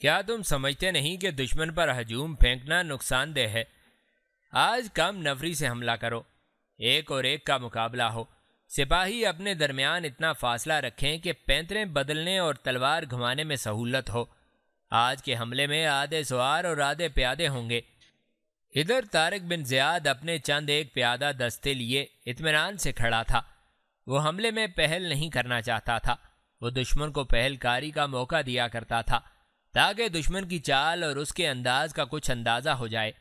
क्या तुम समझते नहीं कि दुश्मन पर हजूम फेंकना नुकसानदेह है? आज कम नफरी से हमला करो। एक और एक का मुकाबला हो। सिपाही अपने दरमियान इतना फासला रखें कि पैंतरें बदलने और तलवार घुमाने में सहूलत हो। आज के हमले में आधे सवार और आधे प्यादे होंगे। इधर तारक बिन ज़ियाद अपने चंद एक प्यादा दस्ते लिए इतमान से खड़ा था। वो हमले में पहल नहीं करना चाहता था। वो दुश्मन को पहलकारी का मौका दिया करता था। ताकि दुश्मन की चाल और उसके अंदाज का कुछ अंदाज़ा हो जाए।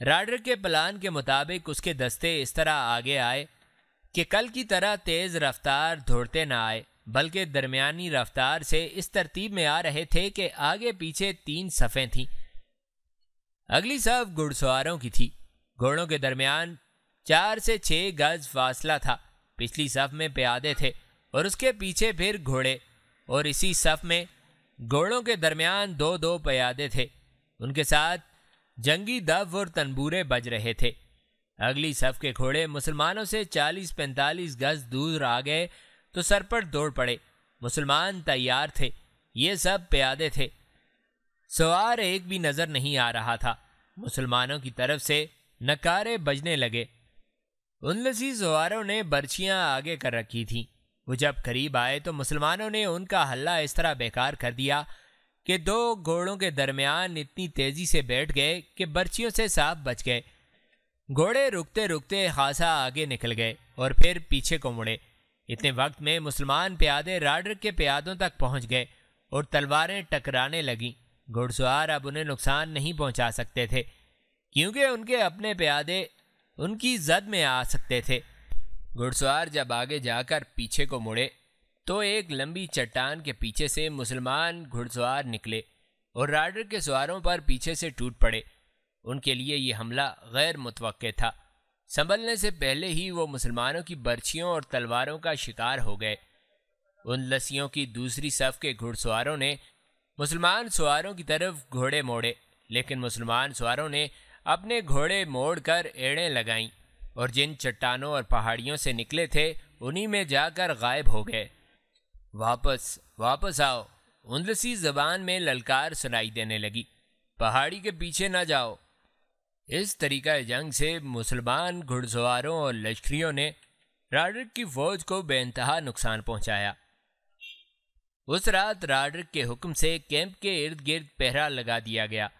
राडर के प्लान के मुताबिक उसके दस्ते इस तरह आगे आए कि कल की तरह तेज़ रफ्तार दौड़ते ना आए, बल्कि दरमियानी रफ्तार से इस तरतीब में आ रहे थे कि आगे पीछे तीन सफ़ें थीं। अगली सफ घुड़सवारों की थी। घोड़ों के दरमियान चार से छः गज फासला था। पिछली सफ में प्यादे थे और उसके पीछे फिर घोड़े और इसी सफ में घोड़ों के दरमियान दो दो प्यादे थे। उनके साथ जंगी दफ और तनबूरे बज रहे थे। अगली सफ के घोड़े मुसलमानों से 40-45 गज दूर आ गए तो सर पर दौड़ पड़े। मुसलमान तैयार थे। ये सब प्यादे थे। सवार एक भी नज़र नहीं आ रहा था। मुसलमानों की तरफ़ से नकारे बजने लगे। उन लसी सवारों ने बर्छियाँ आगे कर रखी थीं। वो जब करीब आए तो मुसलमानों ने उनका हल्ला इस तरह बेकार कर दिया कि दो घोड़ों के दरमियान इतनी तेज़ी से बैठ गए कि बर्चियों से साफ़ बच गए। घोड़े रुकते रुकते खासा आगे निकल गए और फिर पीछे को मुड़े। इतने वक्त में मुसलमान प्यादे राडर के प्यादों तक पहुँच गए और तलवारें टकराने लगीं। घुड़सवार अब उन्हें नुकसान नहीं पहुँचा सकते थे, क्योंकि उनके अपने प्यादे उनकी जद में आ सकते थे। घुड़सवार जब आगे जाकर पीछे को मुड़े तो एक लंबी चट्टान के पीछे से मुसलमान घुड़सवार निकले और राडर के सवारों पर पीछे से टूट पड़े। उनके लिए ये हमला गैर मुतव था। संभलने से पहले ही वो मुसलमानों की बर्छियों और तलवारों का शिकार हो गए। उन लसियों की दूसरी सफ के घुड़सवारों ने मुसलमान सवारों की तरफ़ घोड़े मोड़े, लेकिन मुसलमान सवारों ने अपने घोड़े मोड़कर एड़ें लगाईं। और जिन चट्टानों और पहाड़ियों से निकले थे, उन्हीं में जाकर गायब हो गए। वापस वापस आओ। उंदसी जबान में ललकार सुनाई देने लगी। पहाड़ी के पीछे न जाओ। इस तरीका जंग से मुसलमान, घुड़सवारों और लश्करियों ने राडरिक की फौज को बेनतहा नुकसान पहुँचाया। उस रात राडरिक के हुक्म से कैंप के इर्द गिर्द पहरा लगा दिया गया।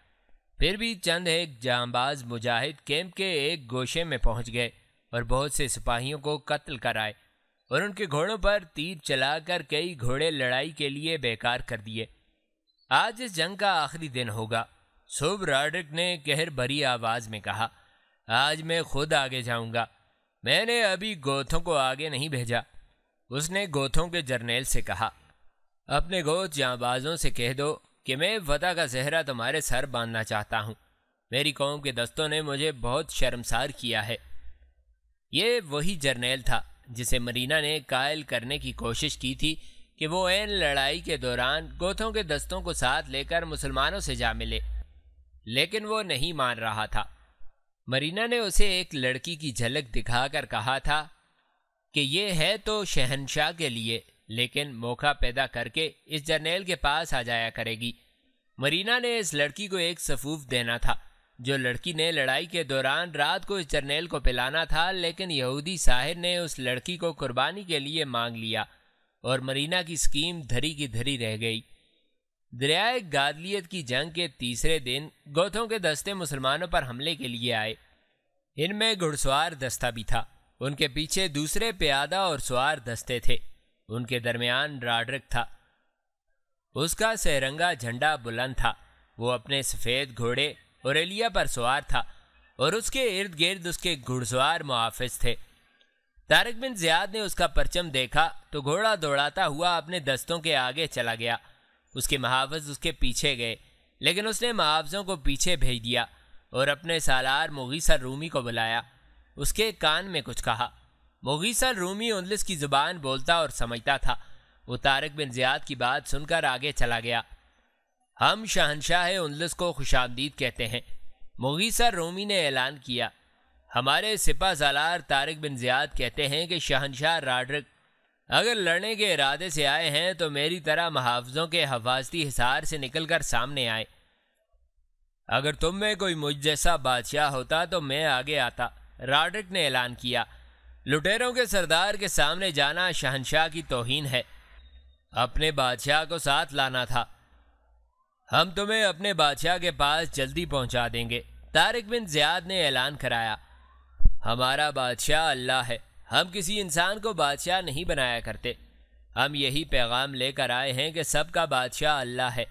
फिर भी चंद एक जांबाज मुजाहिद कैंप के एक गोशे में पहुँच गए और बहुत से सिपाहियों को कत्ल कराए और उनके घोड़ों पर तीर चलाकर कई घोड़े लड़ाई के लिए बेकार कर दिए। आज इस जंग का आखिरी दिन होगा, सुब रॉड्रिक ने कहर भरी आवाज़ में कहा, आज मैं खुद आगे जाऊँगा। मैंने अभी गोथों को आगे नहीं भेजा। उसने गोथों के जर्नेल से कहा, अपने गोथ जाबाजों से कह दो कि मैं फतह का जहरा तुम्हारे सर बांधना चाहता हूँ। मेरी कौम के दस्तों ने मुझे बहुत शर्मसार किया है। ये वही जर्नेल था, जिसे मरीना ने कायल करने की कोशिश की थी कि वो एन लड़ाई के दौरान गोथों के दस्तों को साथ लेकर मुसलमानों से जा मिले। लेकिन वो नहीं मान रहा था। मरीना ने उसे एक लड़की की झलक दिखाकर कहा था कि ये है तो शहनशाह के लिए। लेकिन मौका पैदा करके इस जर्नेल के पास आ जाया करेगी। मरीना ने इस लड़की को एक सफूफ देना था, जो लड़की ने लड़ाई के दौरान रात को इस जर्नेल को पिलाना था, लेकिन यहूदी साहिर ने उस लड़की को कुर्बानी के लिए मांग लिया और मरीना की स्कीम धरी की धरी रह गई। दरियाए गादलियत की जंग के तीसरे दिन गोथों के दस्ते मुसलमानों पर हमले के लिए आए। इनमें घुड़सवार दस्ता भी था। उनके पीछे दूसरे प्यादा और सवार दस्ते थे। उनके दरमियान राड्रिक था। उसका सहरंगा झंडा बुलंद था। वो अपने सफ़ेद घोड़े ओरेलिया पर सवार था और उसके इर्द गिर्द उसके घुड़सवार मुआफिज थे। तारक बिन जियाद ने उसका परचम देखा तो घोड़ा दौड़ाता हुआ अपने दस्तों के आगे चला गया। उसके महावज उसके पीछे गए, लेकिन उसने मुआवजों को पीछे भेज दिया और अपने सालार मुगीसर रूमी को बुलाया। उसके कान में कुछ कहा। मुगीसर रूमी उनलिस की ज़ुबान बोलता और समझता था। वो तारक बिन जियाद की बात सुनकर आगे चला गया। हम शहनशाह उनलस को खुशामदीद कहते हैं। मुगीसा रोमी ने ऐलान किया। हमारे सिपा सालार तारक बिन ज़ियाद कहते हैं कि शहनशाह राड्रिक, अगर लड़ने के इरादे से आए हैं तो मेरी तरह महावजों के हफाजती हिसार से निकलकर सामने आए। अगर तुम में कोई मुझ जैसा बादशाह होता तो मैं आगे आता। रॉड्रिक ने ऐलान किया। लुटेरों के सरदार के सामने जाना शहनशाह की तोहीन है। अपने बादशाह को साथ लाना था। हम तुम्हें अपने बादशाह के पास जल्दी पहुँचा देंगे। तारिक बिन जियाद ने ऐलान कराया। हमारा बादशाह अल्लाह है। हम किसी इंसान को बादशाह नहीं बनाया करते। हम यही पैगाम लेकर आए हैं कि सबका बादशाह अल्लाह है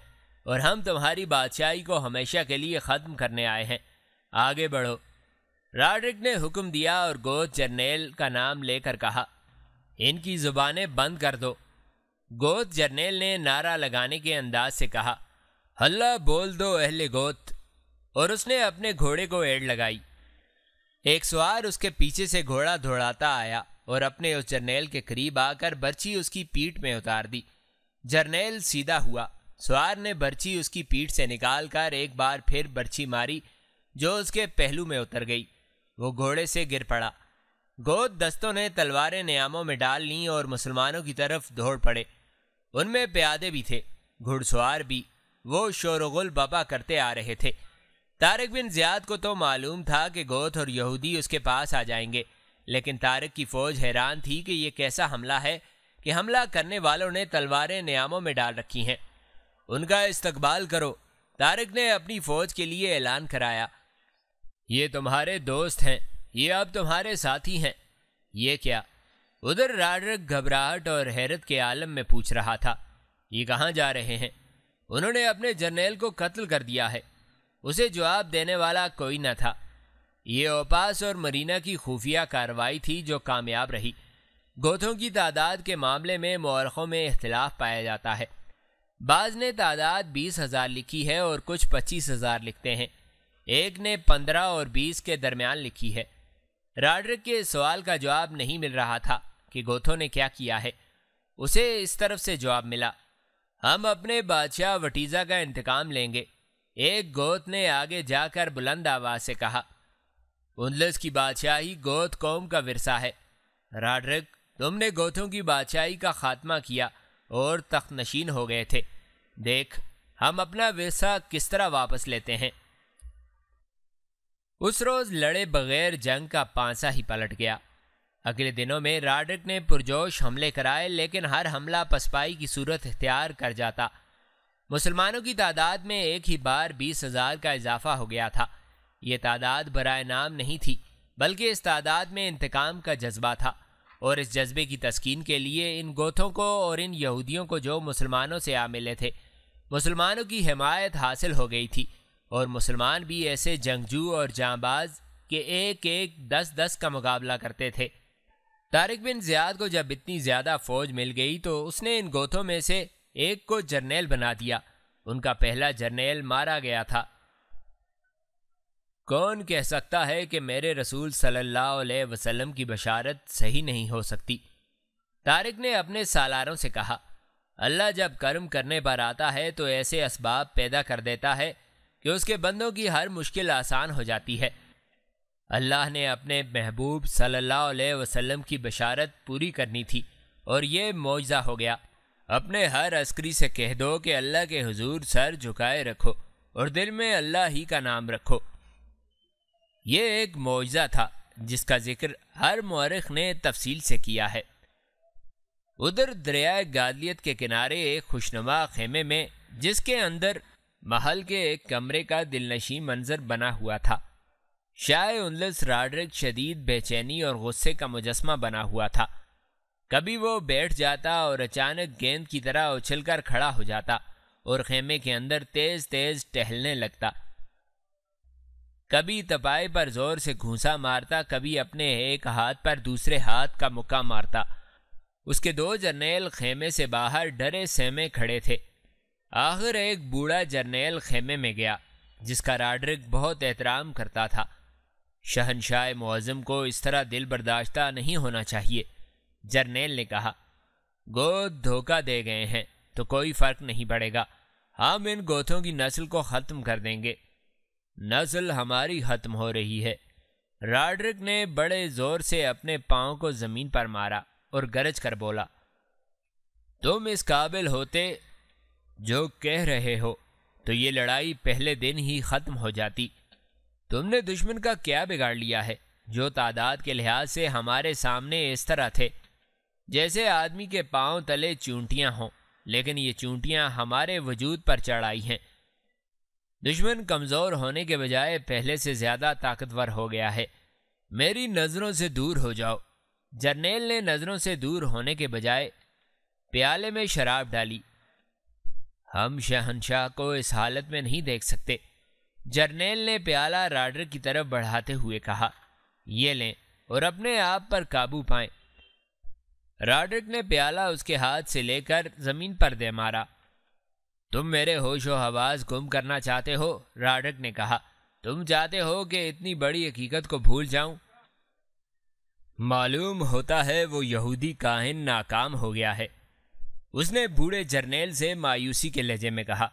और हम तुम्हारी बादशाही को हमेशा के लिए ख़त्म करने आए हैं। आगे बढ़ो। राड्रिक ने हुक्म दिया और गोद जर्नेल का नाम लेकर कहा, इनकी ज़ुबानें बंद कर दो। गोद जर्नेल ने नारा लगाने के अंदाज से कहा, हल्ला बोल दो, अहले गोत और उसने अपने घोड़े को एड़ लगाई। एक सवार उसके पीछे से घोड़ा दौड़ाता आया और अपने उस जर्नेल के करीब आकर बर्ची उसकी पीठ में उतार दी। जर्नेल सीधा हुआ। सवार ने बर्ची उसकी पीठ से निकालकर एक बार फिर बर्ची मारी, जो उसके पहलू में उतर गई। वो घोड़े से गिर पड़ा। गोद दस्तों ने तलवारें नियामों में डाल ली और मुसलमानों की तरफ़ दौड़ पड़े। उनमें प्यादे भी थे, घुड़सवार भी। वो शोरगुल बपा करते आ रहे थे। तारक बिन जियाद को तो मालूम था कि गोथ और यहूदी उसके पास आ जाएँगे, लेकिन तारक की फौज हैरान थी कि यह कैसा हमला है कि हमला करने वालों ने तलवारें नियामों में डाल रखी हैं। उनका इस्तकबाल करो। तारक ने अपनी फौज के लिए ऐलान कराया। ये तुम्हारे दोस्त हैं, ये अब तुम्हारे साथी हैं। ये क्या? उधर राडरक घबराहट और हैरत के आलम में पूछ रहा था, ये कहाँ जा रहे हैं? उन्होंने अपने जर्नेल को कत्ल कर दिया है, उसे जवाब देने वाला कोई न था। ये ओपास और मरीना की खुफिया कार्रवाई थी जो कामयाब रही। गोथों की तादाद के मामले में मौरखों में इख्तलाफ पाया जाता है। बाज ने तादाद बीस हज़ार लिखी है और कुछ पच्चीस हज़ार लिखते हैं। एक ने पंद्रह और बीस के दरमियान लिखी है। राड्रिक के सवाल का जवाब नहीं मिल रहा था कि गोथों ने क्या किया है। उसे इस तरफ़ से जवाब मिला, हम अपने बादशाह वटीज़ा का इंतकाम लेंगे। एक गोत ने आगे जाकर बुलंद आवाज़ से कहा, उनलस की बादशाही गोत कौम का विरसा है। राड्रिक, तुमने गोथों की बादशाही का खात्मा किया और तख्त नशीन हो गए थे। देख, हम अपना विरसा किस तरह वापस लेते हैं? उस रोज लड़े बगैर जंग का पांसा ही पलट गया। अगले दिनों में राड्रिक ने पुरजोश हमले कराए, लेकिन हर हमला पसपाई की सूरत इख्तियार कर जाता। मुसलमानों की तादाद में एक ही बार बीस हज़ार का इजाफा हो गया था। ये तादाद बरए नाम नहीं थी, बल्कि इस तादाद में इंतकाम का जज्बा था, और इस जज्बे की तस्कीन के लिए इन गोथों को और इन यहूदियों को जो मुसलमानों से आ मिले थे, मुसलमानों की हिमायत हासिल हो गई थी। और मुसलमान भी ऐसे जंगजू और जांबाज के एक एक दस दस का मुकाबला करते थे। तारिक बिन जियाद को जब इतनी ज़्यादा फौज मिल गई तो उसने इन गोथों में से एक को जर्नेल बना दिया। उनका पहला जर्नेल मारा गया था। कौन कह सकता है कि मेरे रसूल सल्लल्लाहु अलैहि वसल्लम की बशारत सही नहीं हो सकती? तारिक ने अपने सालारों से कहा, अल्लाह जब कर्म करने पर आता है तो ऐसे इसबाब पैदा कर देता है कि उसके बंदों की हर मुश्किल आसान हो जाती है। अल्लाह ने अपने महबूब सल्लल्लाहु अलैहि वसल्लम की बशारत पूरी करनी थी और ये मुआवजा हो गया। अपने हर अस्करी से कह दो कि अल्लाह के हुजूर सर झुकाए रखो और दिल में अल्लाह ही का नाम रखो। ये एक मुआवजा था जिसका ज़िक्र हर मौरख ने तफसील से किया है। उधर दरिया गादलियत के किनारे एक खुशनुमा खेमे में जिसके अंदर महल के एक कमरे का दिलनशी मंजर बना हुआ था। शाय उल्लस राड्रिक, शदीद, बेचैनी और गुस्से का मुजस्मा बना हुआ था। कभी वो बैठ जाता और अचानक गेंद की तरह उछलकर खड़ा हो जाता और खेमे के अंदर तेज तेज टहलने लगता। कभी तपाए पर ज़ोर से घूसा मारता, कभी अपने एक हाथ पर दूसरे हाथ का मुक्का मारता। उसके दो जर्नेल खेमे से बाहर डरे सहमे खड़े थे। आखिर एक बूढ़ा जर्नेल खेमे में गया, जिसका राड्रिक बहुत एहतराम करता था। शहनशाह मुआजम को इस तरह दिल बर्दाश्ता नहीं होना चाहिए, जर्नेल ने कहा। गोद धोखा दे गए हैं तो कोई फ़र्क नहीं पड़ेगा। हम इन गोथों की नस्ल को ख़त्म कर देंगे। नस्ल हमारी ख़त्म हो रही है। राड्रिक ने बड़े ज़ोर से अपने पाँव को ज़मीन पर मारा और गरज कर बोला, तुम इस काबिल होते जो कह रहे हो तो ये लड़ाई पहले दिन ही ख़त्म हो जाती। तुमने दुश्मन का क्या बिगाड़ लिया है, जो तादाद के लिहाज से हमारे सामने इस तरह थे? जैसे आदमी के पाँव तले चूंटियाँ हों, लेकिन ये चूंटियाँ हमारे वजूद पर चढ़ाई हैं। दुश्मन कमज़ोर होने के बजाय पहले से ज़्यादा ताकतवर हो गया है। मेरी नज़रों से दूर हो जाओ। जर्नेल ने नज़रों से दूर होने के बजाय प्याले में शराब डाली। हम शहनशाह को इस हालत में नहीं देख सकते। जर्नेल ने प्याला राडर की तरफ़ बढ़ाते हुए कहा, ये लें और अपने आप पर काबू पाएँ। राडर ने प्याला उसके हाथ से लेकर ज़मीन पर दे मारा। तुम मेरे होश व हवास गुम करना चाहते हो? राडक ने कहा। तुम चाहते हो कि इतनी बड़ी हकीकत को भूल जाऊँ? मालूम होता है वो यहूदी काहिन नाकाम हो गया है। उसने बूढ़े जर्नेल से मायूसी के लहजे में कहा।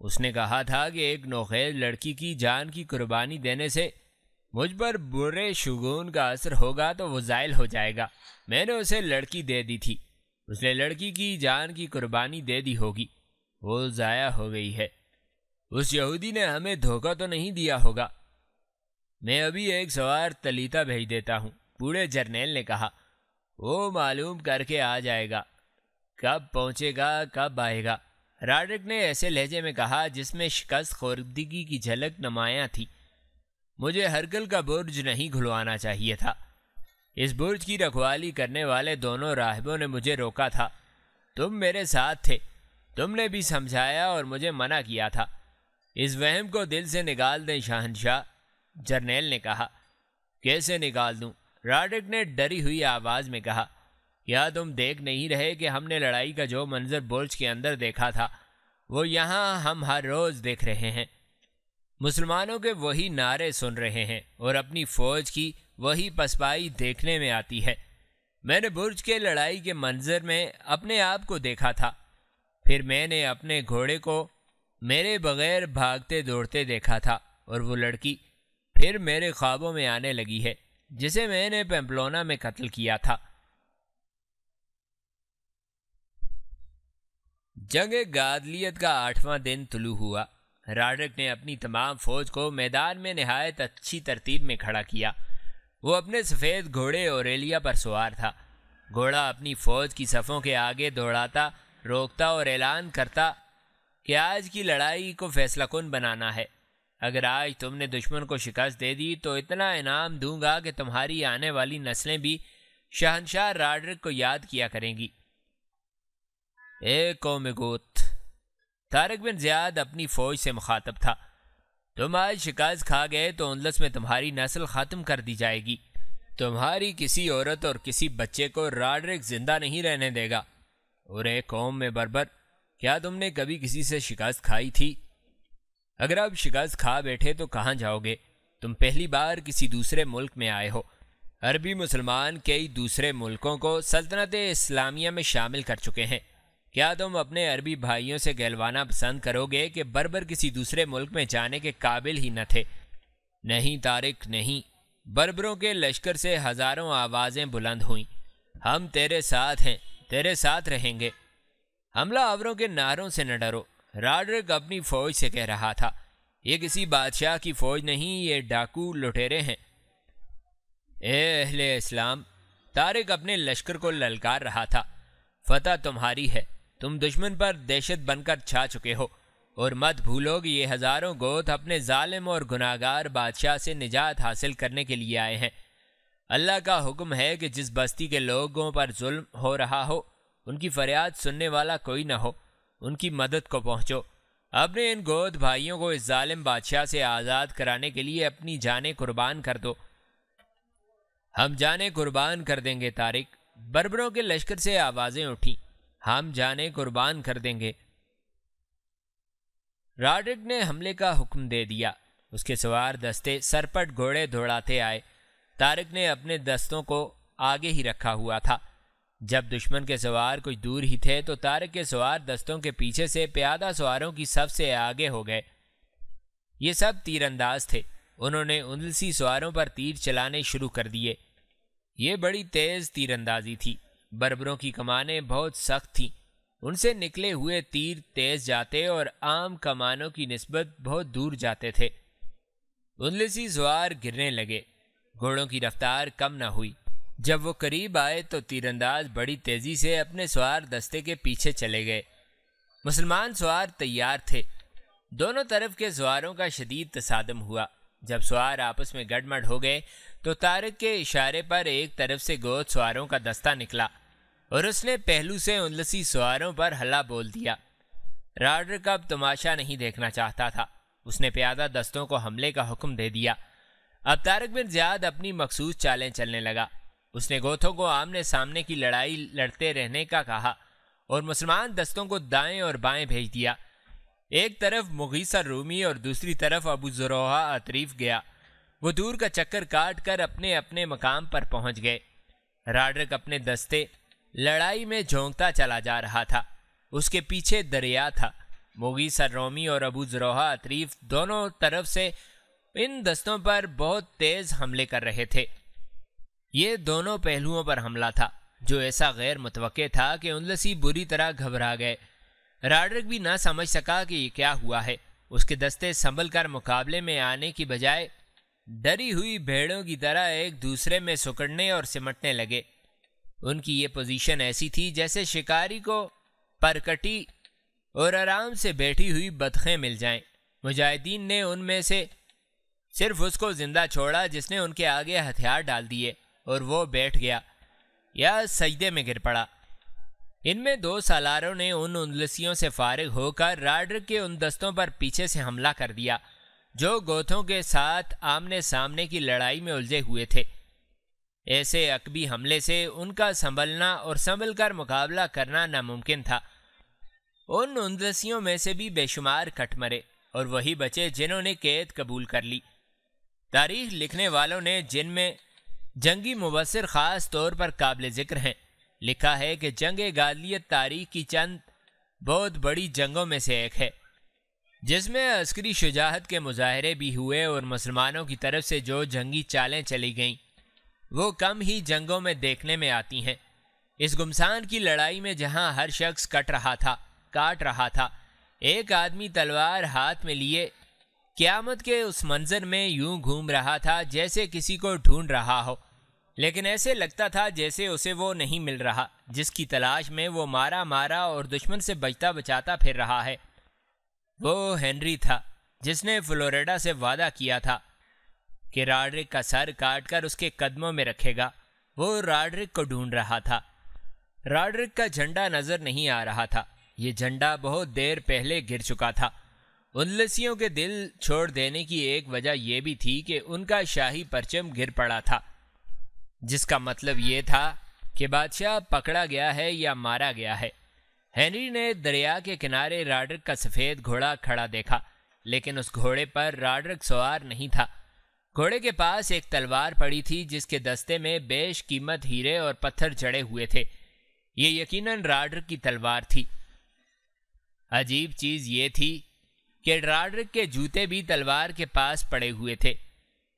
उसने कहा था कि एक नोखेज लड़की की जान की कुर्बानी देने से मुझ पर बुरे शुगुन का असर होगा तो वो जायल हो जाएगा। मैंने उसे लड़की दे दी थी। उसने लड़की की जान की कुर्बानी दे दी होगी। वो ज़ाया हो गई है। उस यहूदी ने हमें धोखा तो नहीं दिया होगा। मैं अभी एक सवार तलीता भेज देता हूँ, बूढ़े जर्नेल ने कहा। वो मालूम करके आ जाएगा। कब पहुंचेगा, कब आएगा। राडिक ने ऐसे लहजे में कहा जिसमें शिकस्त खोरदगी की झलक नमाया थी। मुझे हरगल का बुर्ज नहीं घुलवाना चाहिए था। इस बुर्ज की रखवाली करने वाले दोनों राहबों ने मुझे रोका था। तुम मेरे साथ थे। तुमने भी समझाया और मुझे मना किया था। इस वहम को दिल से निकाल दें शहनशाह, जर्नेल ने कहा। कैसे निकाल दूँ? राडिक ने डरी हुई आवाज़ में कहा। क्या तुम देख नहीं रहे कि हमने लड़ाई का जो मंजर बुर्ज के अंदर देखा था, वो यहाँ हम हर रोज़ देख रहे हैं। मुसलमानों के वही नारे सुन रहे हैं और अपनी फ़ौज की वही पसपाई देखने में आती है। मैंने बुर्ज के लड़ाई के मंजर में अपने आप को देखा था, फिर मैंने अपने घोड़े को मेरे बगैर भागते दौड़ते देखा था और वो लड़की फिर मेरे ख्वाबों में आने लगी है, जिसे मैंने पेम्पलोना में कत्ल किया था। जंग गादलियत का आठवां दिन तुलू हुआ। राडक ने अपनी तमाम फौज को मैदान में नहायत अच्छी तरतीब में खड़ा किया। वो अपने सफ़ेद घोड़े औरेलिया पर सवार था। घोड़ा अपनी फौज की सफ़ों के आगे दौड़ाता, रोकता और ऐलान करता कि आज की लड़ाई को फैसला कन बनाना है। अगर आज तुमने दुश्मन को शिकस्त दे दी तो इतना इनाम दूँगा कि तुम्हारी आने वाली नस्लें भी शहनशाह राडरिक को याद किया करेंगी। ए कौम गोत। तारक बिन ज़ियाद अपनी फ़ौज से मुखातब था। तुम आज शिकायत खा गए तो उनलस में तुम्हारी नस्ल ख़त्म कर दी जाएगी। तुम्हारी किसी औरत और किसी बच्चे को राडरिक ज़िंदा नहीं रहने देगा। और एक कौम में बरबर, क्या तुमने कभी किसी से शिकायत खाई थी? अगर आप शिकायत खा बैठे तो कहाँ जाओगे? तुम पहली बार किसी दूसरे मुल्क में आए हो। अरबी मुसलमान कई दूसरे मुल्कों को सल्तनत इस्लामिया में शामिल कर चुके हैं। क्या तुम अपने अरबी भाइयों से गहलवाना पसंद करोगे कि बरबर किसी दूसरे मुल्क में जाने के काबिल ही न थे? नहीं तारिक, नहीं। बरबरों के लश्कर से हज़ारों आवाज़ें बुलंद हुईं। हम तेरे साथ हैं, तेरे साथ रहेंगे। हमला आवरों के नारों से न डरो। राडरिक अपनी फौज से कह रहा था, ये किसी बादशाह की फौज नहीं, ये डाकू लुटेरे हैं। ए अहले इस्लाम, तारिक अपने लश्कर को ललकार रहा था, फतह तुम्हारी है। तुम दुश्मन पर दहशत बनकर छा चुके हो, और मत भूलो कि ये हज़ारों गोत अपने ालिम और गुनागार बादशाह से निजात हासिल करने के लिए आए हैं। अल्लाह का हुक्म है कि जिस बस्ती के लोगों पर जुल्म हो रहा हो, उनकी फरियाद सुनने वाला कोई ना हो, उनकी मदद को पहुँचो। अपने इन गोद भाइयों को इस ालिम बादशाह से आज़ाद कराने के लिए अपनी जानें कुर्बान कर दो। हम जाने कुर्बान कर देंगे तारिक। बरबरों के लश्कर से आवाज़ें उठी। हम जाने कुर्बान कर देंगे। राडिक ने हमले का हुक्म दे दिया। उसके सवार दस्ते सरपट घोड़े दौड़ाते आए। तारिक ने अपने दस्तों को आगे ही रखा हुआ था। जब दुश्मन के सवार कुछ दूर ही थे तो तारिक के सवार दस्तों के पीछे से प्यादा सवारों की सबसे आगे हो गए। ये सब तीरंदाज थे। उन्होंने उनसी सवारों पर तीर चलाने शुरू कर दिए। ये बड़ी तेज तीरंदाजी थी। बरबरों की कमानें बहुत सख्त थीं। उनसे निकले हुए तीर तेज जाते और आम कमानों की नस्बत बहुत दूर जाते थे। उनलसी सवार गिरने लगे। घोड़ों की रफ्तार कम न हुई। जब वो करीब आए तो तीरंदाज बड़ी तेज़ी से अपने सवार दस्ते के पीछे चले गए। मुसलमान सवार तैयार थे। दोनों तरफ़ के सवारों का शदीद तसादम हुआ। जब सवार आपस में गड़मड़ हो गए तो तारक के इशारे पर एक तरफ़ से गोद सवारों का दस्ता निकला और उसने पहलू से उनलसी सवारों पर हल्ला बोल दिया। राडर का अब तमाशा नहीं देखना चाहता था। उसने प्यादा दस्तों को हमले का हुक्म दे दिया। अब तारक बिन ज्याद अपनी मखसूस चालें चलने लगा। उसने गोथों को आमने सामने की लड़ाई लड़ते रहने का कहा और मुसलमान दस्तों को दाएँ और बाएँ भेज दिया। एक तरफ़ मुगीसर रूमी और दूसरी तरफ़ अबू जरोहा अतरीफ गया। वो दूर का चक्कर काट कर अपने अपने मकाम पर पहुँच गए। राडरक अपने दस्ते लड़ाई में झोंकता चला जा रहा था। उसके पीछे दरिया था। मोगी रोमी और अबू जरोहा अतरीफ दोनों तरफ़ से इन दस्तों पर बहुत तेज हमले कर रहे थे। ये दोनों पहलुओं पर हमला था, जो ऐसा गैर मुतव था कि उनलसी बुरी तरह घबरा गए। राडरिक भी ना समझ सका कि क्या हुआ है। उसके दस्ते संभल कर मुकाबले में आने की बजाय डरी हुई भेड़ों की तरह एक दूसरे में सुकड़ने और सिमटने लगे। उनकी ये पोजीशन ऐसी थी जैसे शिकारी को परकटी और आराम से बैठी हुई बतखें मिल जाएँ। मुजाहिदीन ने उनमें से सिर्फ़ उसको ज़िंदा छोड़ा जिसने उनके आगे हथियार डाल दिए और वो बैठ गया। या सजदे में गिर पड़ा। इनमें दो सालारों ने उन उनलसियों से फारिग होकर राडर के उन दस्तों पर पीछे से हमला कर दिया, जो गोथों के साथ आमने सामने की लड़ाई में उलझे हुए थे। ऐसे अकबी हमले से उनका संभलना और संभल कर मुकाबला करना नामुमकिन था। उन उनदसियों में से भी बेशुमार कट मरे और वही बचे जिन्होंने कैद कबूल कर ली। तारीख लिखने वालों ने जिनमें जंगी मुबसर ख़ास तौर पर काबिल ज़िक्र हैं। लिखा है कि जंग गालियत तारीख की चंद बहुत बड़ी जंगों में से एक है, जिसमें अस्करी शुजाहत के मुजाहरे भी हुए और मुसलमानों की तरफ़ से जो जंगी चालें चली गईं, वो कम ही जंगों में देखने में आती हैं। इस गुमसान की लड़ाई में जहाँ हर शख्स कट रहा था, काट रहा था, एक आदमी तलवार हाथ में लिए, क्यामत के उस मंजर में यूँ घूम रहा था जैसे किसी को ढूंढ रहा हो। लेकिन ऐसे लगता था जैसे उसे वो नहीं मिल रहा, जिसकी तलाश में वो मारा मारा और दुश्मन से बचता बचाता फिर रहा है। वो हेनरी था, जिसने फ्लोरिडा से वादा किया था कि राड्रिक का सर काटकर उसके कदमों में रखेगा। वो राड्रिक को ढूंढ रहा था। राड्रिक का झंडा नज़र नहीं आ रहा था। ये झंडा बहुत देर पहले गिर चुका था। उन उनलसियों के दिल छोड़ देने की एक वजह यह भी थी कि उनका शाही परचम गिर पड़ा था। जिसका मतलब ये था कि बादशाह पकड़ा गया है या मारा गया है। हेनरी ने दरिया के किनारे राड्रिक का सफ़ेद घोड़ा खड़ा देखा, लेकिन उस घोड़े पर राड्रिक सवार नहीं था। घोड़े के पास एक तलवार पड़ी थी जिसके दस्ते में बेश कीमत हीरे और पत्थर जड़े हुए थे। ये यकीनन राड्रिक की तलवार थी। अजीब चीज़ ये थी कि राड्रिक के जूते भी तलवार के पास पड़े हुए थे।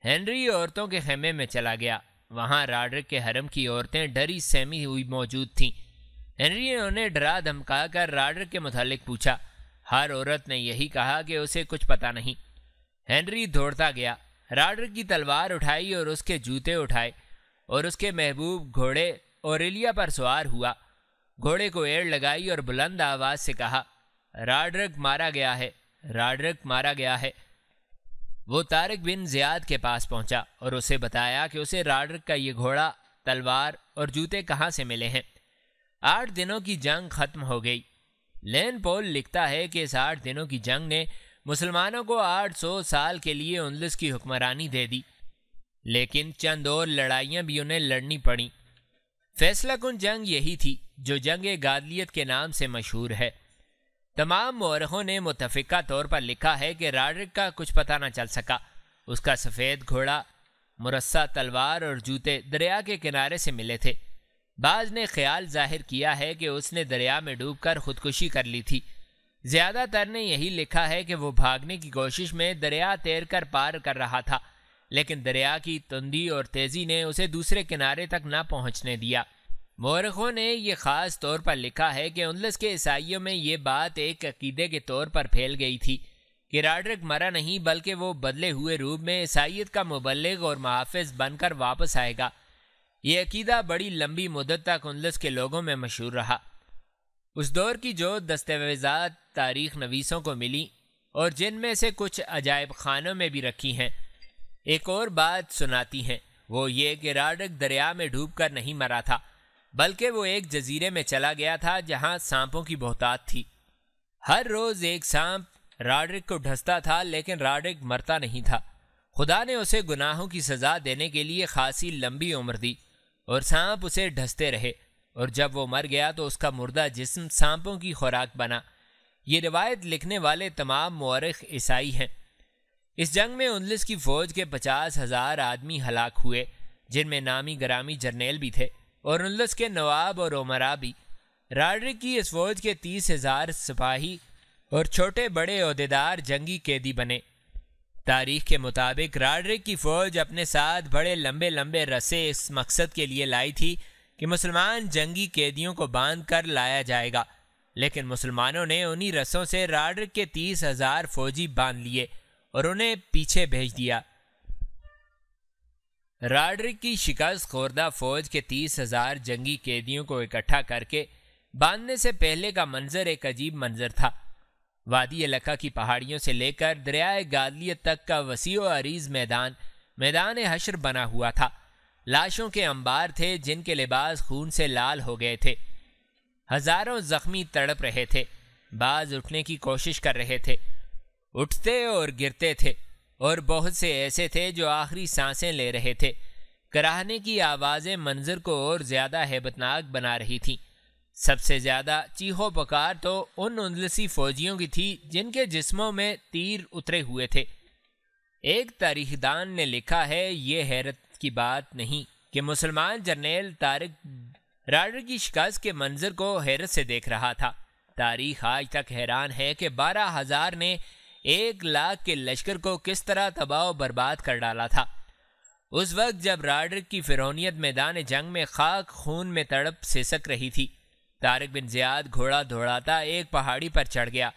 हेनरी औरतों के खेमे में चला गया। वहाँ राडर के हरम की औरतें डरी सहमी हुई मौजूद थीं। हेनरी ने उन्हें डरा धमका कर राड्रिक के मुतालिक पूछा, हर औरत ने यही कहा कि उसे कुछ पता नहीं? हेनरी दौड़ता गया। राड्रिक की तलवार उठाई और उसके जूते उठाए और उसके महबूब घोड़े ओरेलिया पर सवार हुआ। घोड़े को एड़ लगाई और बुलंद आवाज़ से कहा, राडरक मारा गया है, राडरक मारा गया है। वो तारिक बिन जियाद के पास पहुँचा और उसे बताया कि उसे राड्रिक का ये घोड़ा, तलवार और जूते कहाँ से मिले हैं। आठ दिनों की जंग खत्म हो गई। लेन पोल लिखता है कि इस आठ दिनों की जंग ने मुसलमानों को 800 साल के लिए उनलिस की हुक्मरानी दे दी। लेकिन चंद और लड़ाइयाँ भी उन्हें लड़नी पड़ी। फैसला कुन जंग यही थी, जो जंग गादलियत के नाम से मशहूर है। तमाम मौरखों ने मुतफ़ा तौर पर लिखा है कि राड्रिक का कुछ पता न चल सका। उसका सफ़ेद घोड़ा, मुरस्सा तलवार और जूते दरिया के किनारे से मिले थे। बाज ने ख्याल ज़ाहिर किया है कि उसने दरिया में डूबकर खुदकुशी कर ली थी। ज़्यादातर ने यही लिखा है कि वो भागने की कोशिश में दरिया तैर कर पार कर रहा था, लेकिन दरिया की तुंदी और तेज़ी ने उसे दूसरे किनारे तक न पहुँचने दिया। मौरखों ने यह ख़ास तौर पर लिखा है कि उनलस के ईसाइयों में ये बात एक अकीदे के तौर पर फैल गई थी कि राड्रिक मरा नहीं, बल्कि वो बदले हुए रूप में ईसाइत का मुबलग और मुहाफ़ बनकर वापस आएगा। ये अकीदा बड़ी लंबी मुद्दत तक उनलस के लोगों में मशहूर रहा। उस दौर की जो दस्तावेज़ात तारीख नवीसों को मिली और जिनमें से कुछ अजायब खानों में भी रखी हैं, एक और बात सुनाती हैं। वो ये कि राडक दरिया में डूब कर नहीं मरा था। बल्कि वो एक जजीरे में चला गया था जहाँ सांपों की बहुतात थी। हर रोज़ एक सांप राड्रिक को ढसता था, लेकिन राड्रिक मरता नहीं था। खुदा ने उसे गुनाहों की सज़ा देने के लिए खासी लंबी उम्र दी, और सांप उसे ढसते रहे, और जब वो मर गया तो उसका मुर्दा जिस्म सांपों की खुराक बना। ये रिवायत लिखने वाले तमाम मौरख ईसाई हैं। इस जंग में उनलिस की फ़ौज के पचास हज़ार आदमी हलाक हुए, जिनमें नामी ग्रामी जर्नेल भी थे। और उनलिस के नवाब और उमरा भी राड्रिक की इस फौज के तीस हज़ार सिपाही और छोटे बड़े अहदेदार जंगी कैदी बने। तारीख के मुताबिक राड्रिक की फ़ौज अपने साथ बड़े लंबे लंबे रसे इस मकसद के लिए लाई थी कि मुसलमान जंगी कैदियों को बाँध कर लाया जाएगा। लेकिन मुसलमानों ने उन्हीं रसों से राड्रिक के तीस हज़ार फौजी बाँध लिए और उन्हें पीछे भेज दिया। राड्रिक की शिकस्त खोरदा फौज के तीस हज़ार जंगी कैदियों को इकट्ठा करके बांधने से पहले का मंजर एक अजीब मंजर था। वादी इलाका की पहाड़ियों से लेकर दरियाए गादलियत तक का वसी अरीज मैदान मैदान हशर बना हुआ था। लाशों के अंबार थे, जिनके लिबास खून से लाल हो गए थे। हज़ारों जख्मी तड़प रहे थे, बाज उठने की कोशिश कर रहे थे। उठते और गिरते थे। और बहुत से ऐसे थे जो आखिरी साँसें ले रहे थे। कराहने की आवाज़ें मंजर को और ज़्यादा हैबतनाक बना रही थीं। सबसे ज़्यादा चीहो पकार तो उन उनलसी फौजियों की थी जिनके जिस्मों में तीर उतरे हुए थे। एक तारीखदान ने लिखा है, ये हैरत की बात नहीं कि मुसलमान जर्नेल तारिक राडर की शिकस्त के मंजर को हैरत से देख रहा था। तारीख आज तक हैरान है कि बारह हज़ार ने एक लाख के लश्कर को किस तरह तबाह बर्बाद कर डाला था? उस वक्त जब राडर की फिरौनियत मैदान जंग में खाक खून में तड़प सिसक रही थी, तारक बिन जियाद घोड़ा दौड़ाता एक पहाड़ी पर चढ़ गया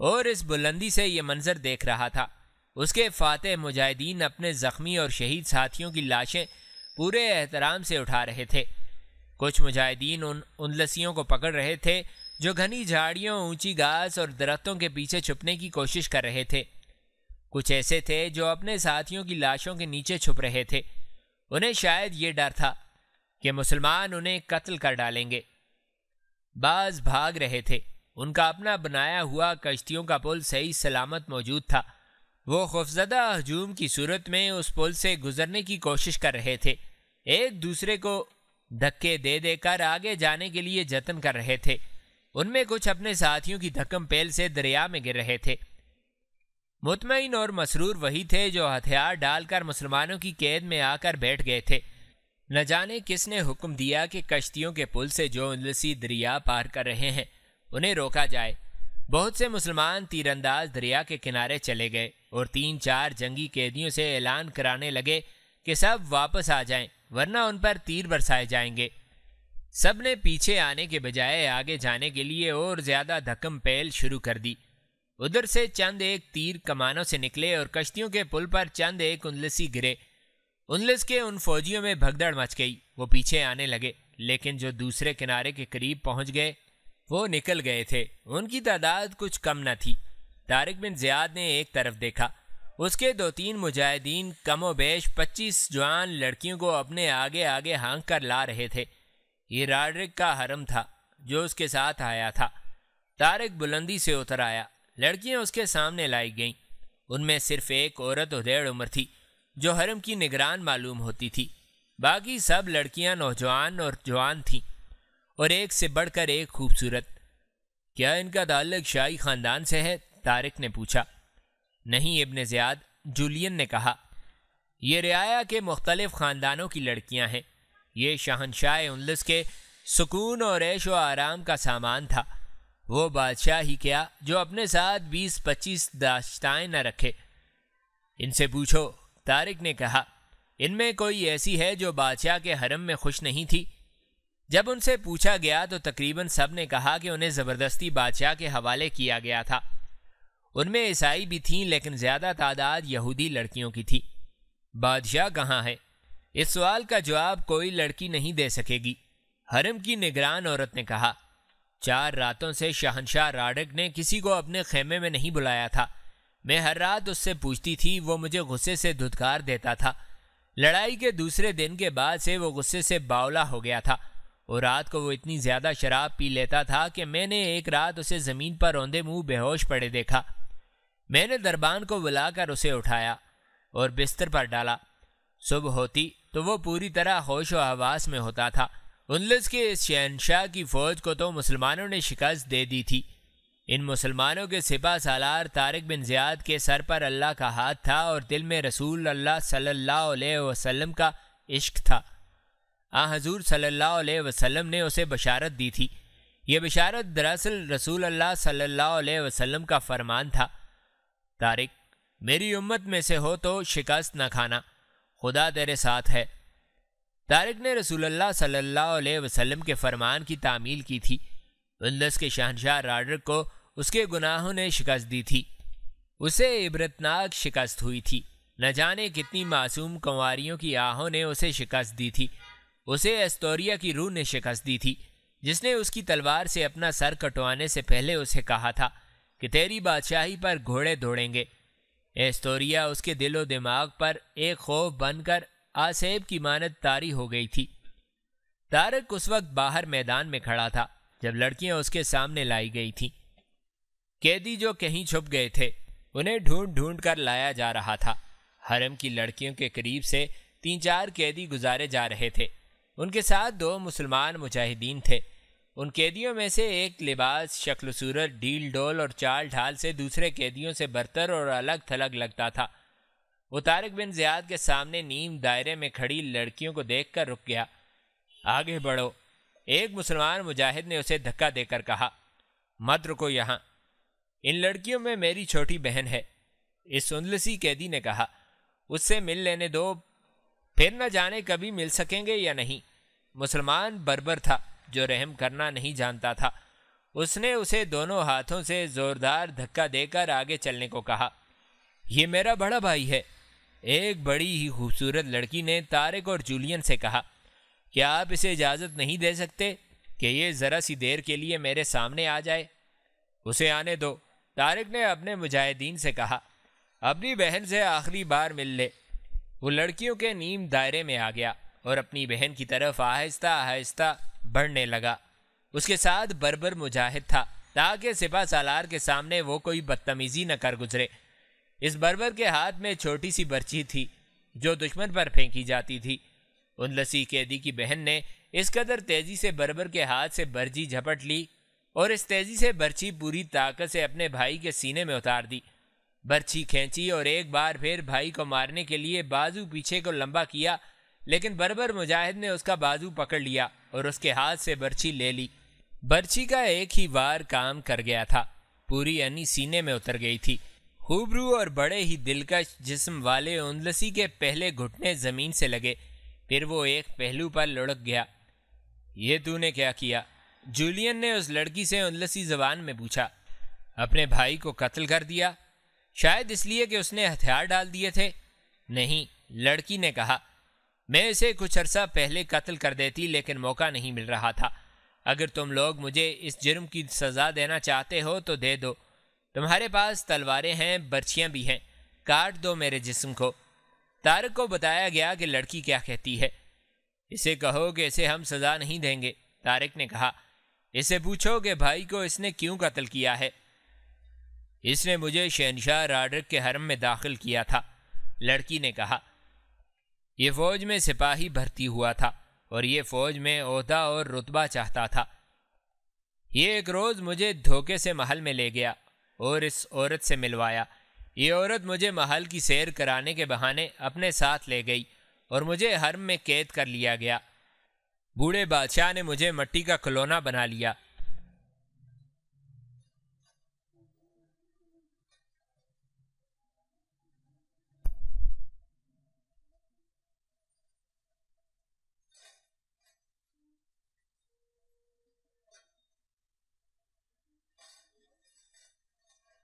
और इस बुलंदी से यह मंजर देख रहा था। उसके फातह मुजाहिदीन अपने ज़ख्मी और शहीद साथियों की लाशें पूरे एहतराम से उठा रहे थे। कुछ मुजाहिदीन उन उनलसियों को पकड़ रहे थे जो घनी झाड़ियों, ऊँची घास और दरख्तों के पीछे छुपने की कोशिश कर रहे थे। कुछ ऐसे थे जो अपने साथियों की लाशों के नीचे छुप रहे थे। उन्हें शायद ये डर था कि मुसलमान उन्हें कत्ल कर डालेंगे। बाज भाग रहे थे। उनका अपना बनाया हुआ कश्तियों का पुल सही सलामत मौजूद था। वो खौफजदा हजूम की सूरत में उस पुल से गुजरने की कोशिश कर रहे थे। एक दूसरे को धक्के दे देकर आगे जाने के लिए जतन कर रहे थे। उनमें कुछ अपने साथियों की धक्कम पेल से दरिया में गिर रहे थे। मुतमिन और मसरूर वही थे जो हथियार डालकर मुसलमानों की कैद में आकर बैठ गए थे। न जाने किसने हुक्म दिया कि कश्तियों के पुल से जो उनलसी दरिया पार कर रहे हैं, उन्हें रोका जाए। बहुत से मुसलमान तीरंदाज दरिया के किनारे चले गए और तीन चार जंगी कैदियों से ऐलान कराने लगे कि सब वापस आ जाएँ, वरना उन पर तीर बरसाए जाएँगे। सबने पीछे आने के बजाय आगे जाने के लिए और ज़्यादा धक्कम पहल शुरू कर दी। उधर से चंद एक तीर कमानों से निकले और कश्तियों के पुल पर चंद एक उनलसी गिरे। उनलिस के उन फौजियों में भगदड़ मच गई। वो पीछे आने लगे, लेकिन जो दूसरे किनारे के करीब पहुँच गए, वो निकल गए थे। उनकी तादाद कुछ कम न थी। तारिक बिन जियाद ने एक तरफ़ देखा। उसके दो तीन मुजाहिदीन कमोबेश पच्चीस जवान लड़कियों को अपने आगे आगे हाँक कर ला रहे थे। ये राड्रिक का हरम था, जो उसके साथ आया था। तारिक बुलंदी से उतर आया। लड़कियाँ उसके सामने लाई गईं। उनमें सिर्फ़ एक औरत उदेड़ उम्र थी, जो हरम की निगरान मालूम होती थी। बाकी सब लड़कियाँ नौजवान और जवान थीं, और एक से बढ़कर एक खूबसूरत। क्या इनका ताल्लुक शाही ख़ानदान से है? तारिक ने पूछा। नहीं, इब्न ज़ियाद, जूलियन ने कहा, ये रियाया के मुख्तलिफ़ ख़ानदानों की लड़कियाँ हैं। ये शहनशाह उनलस के सुकून और ऐश व आराम का सामान था। वो बादशाह ही क्या जो अपने साथ बीस पच्चीस दाश्ताएँ न रखे। इनसे पूछो, तारिक ने कहा, इनमें कोई ऐसी है जो बादशाह के हरम में खुश नहीं थी? जब उनसे पूछा गया तो तकरीबन सबने कहा कि उन्हें ज़बरदस्ती बादशाह के हवाले किया गया था। उनमें ईसाई भी थीं, लेकिन ज़्यादा तादाद यहूदी लड़कियों की थी। बादशाह कहाँ है? इस सवाल का जवाब कोई लड़की नहीं दे सकेगी। हरम की निगरान औरत ने कहा, चार रातों से शहनशाह राडक ने किसी को अपने खेमे में नहीं बुलाया था। मैं हर रात उससे पूछती थी, वो मुझे गुस्से से धुतकार देता था। लड़ाई के दूसरे दिन के बाद से वो गुस्से से बावला हो गया था और रात को वो इतनी ज़्यादा शराब पी लेता था कि मैंने एक रात उसे ज़मीन पर रौंदे मुँह बेहोश पड़े देखा। मैंने दरबान को बुलाकर उसे उठाया और बिस्तर पर डाला। सुबह होती तो वो पूरी तरह होश व आवास में होता था। उनलस के इस शहनशाह की फौज को तो मुसलमानों ने शिकस्त दे दी थी। इन मुसलमानों के सिपा सालार तारिक बिन ज़ियाद के सर पर अल्लाह का हाथ था और दिल में रसूल अल्लाह सल्लल्लाहु अलैहि वसल्लम का इश्क था। आ हजूर सल्लल्लाहु अलैहि वसल्लम ने उसे बशारत दी थी। यह बशारत दरअसल रसूल अल्लाह सल्लल्लाहु अलैहि वसल्लम का फरमान था। तारिक, मेरी उम्मत में से हो तो शिकस्त न खाना। खुदा तेरे साथ है। तारिक ने रसूलुल्लाह सल्लल्लाहु अलैहि वसल्लम के फरमान की तामील की थी। उल्लस के शहनशाह राडर को उसके गुनाहों ने शिकस्त दी थी। उसे इबरतनाक शिकस्त हुई थी। न जाने कितनी मासूम कंवारियों की आहों ने उसे शिकस्त दी थी। उसे एस्तोरिया की रूह ने शिकस्त दी थी, जिसने उसकी तलवार से अपना सर कटवाने से पहले उसे कहा था कि तेरी बादशाही पर घोड़े दौड़ेंगे। एस्तोरिया उसके दिलो दिमाग पर एक खौफ बनकर आसेब की मानत तारी हो गई थी। तारक उस वक्त बाहर मैदान में खड़ा था, जब लड़कियाँ उसके सामने लाई गई थीं। कैदी जो कहीं छुप गए थे, उन्हें ढूंढ ढूंढ कर लाया जा रहा था। हरम की लड़कियों के करीब से तीन चार कैदी गुजारे जा रहे थे। उनके साथ दो मुसलमान मुजाहिदीन थे। उन कैदियों में से एक लिबास शक्ल सूरत डील डोल और चाल ढाल से दूसरे कैदियों से बरतर और अलग थलग लगता था। वो तारक बिन ज़ियाद के सामने नीम दायरे में खड़ी लड़कियों को देख कर रुक गया। आगे बढ़ो। एक मुसलमान मुजाहिद ने उसे धक्का देकर कहा, मत रुको यहाँ। इन लड़कियों में मेरी छोटी बहन है। इस सुंदलसी कैदी ने कहा, उससे मिल लेने दो। फिर न जाने कभी मिल सकेंगे या नहीं। मुसलमान बर्बर था। जो रहम करना नहीं जानता था। उसने उसे दोनों हाथों से जोरदार धक्का देकर आगे चलने को कहा यह मेरा बड़ा भाई है। एक बड़ी ही खूबसूरत लड़की ने तारिक और जूलियन से कहा, क्या आप इसे इजाज़त नहीं दे सकते कि ये ज़रा सी देर के लिए मेरे सामने आ जाए? उसे आने दो, तारिक ने अपने मुजाहिदीन से कहा, अपनी बहन से आखिरी बार मिल ले वो लड़कियों के नीम दायरे में आ गया। और अपनी बहन की तरफ़ आहिस्ता आहिस्ता बढ़ने लगा। उसके साथ बरबर मुजाहिद था। ताकि सिपा सालार के सामने वो कोई बदतमीजी न कर गुजरे। इस बरबर के हाथ में छोटी सी बर्ची थी, जो दुश्मन पर फेंकी जाती थी। उन लसी कैदी की बहन ने इस कदर तेज़ी से बरबर के हाथ से बर्जी झपट ली और इस तेज़ी से बर्ची पूरी ताकत से अपने भाई के सीने में उतार दी। बर्ची खींची और एक बार फिर भाई को मारने के लिए बाजू पीछे को लंबा किया लेकिन बरबर मुजाहिद ने उसका बाजू पकड़ लिया और उसके हाथ से बर्ची ले ली। बर्ची का एक ही वार काम कर गया था। पूरी अन्नी सीने में उतर गई थी। खूबरू और बड़े ही दिलकश जिस्म वाले उनलसी के पहले घुटने ज़मीन से लगे। फिर वो एक पहलू पर लुढ़क गया। ये तूने क्या किया? जूलियन ने उस लड़की से उनलसी जबान में पूछा। अपने भाई को कत्ल कर दिया? शायद इसलिए कि उसने हथियार डाल दिए थे? नहीं, लड़की ने कहा मैं इसे कुछ अरसा पहले कत्ल कर देती, लेकिन मौका नहीं मिल रहा था। अगर तुम लोग मुझे इस जुर्म की सज़ा देना चाहते हो तो दे दो। तुम्हारे पास तलवारें हैं, बर्छियाँ भी हैं। काट दो मेरे जिस्म को। तारक को बताया गया कि लड़की क्या कहती है। इसे कहो कि इसे हम सज़ा नहीं देंगे, तारक ने कहा। इसे पूछो कि भाई को इसने क्यों कत्ल किया है। इसने मुझे शहनशाह राडर के हरम में दाखिल किया था, लड़की ने कहा। यह फौज में सिपाही भर्ती हुआ था और ये फौज में ओहदा और रुतबा चाहता था। ये एक रोज़ मुझे धोखे से महल में ले गया और इस औरत से मिलवाया। ये औरत मुझे महल की सैर कराने के बहाने अपने साथ ले गई और मुझे हर्म में कैद कर लिया गया। बूढ़े बादशाह ने मुझे मट्टी का खिलौना बना लिया।